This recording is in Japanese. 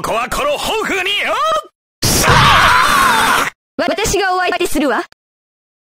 こはこのホ風によ私がお相手するわ。